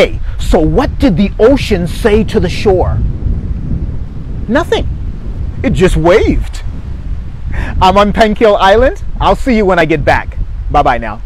day. so what did the ocean say to the shore? Nothing. It just waved. I'm on Penkill Island. I'll see you when I get back. Bye bye now.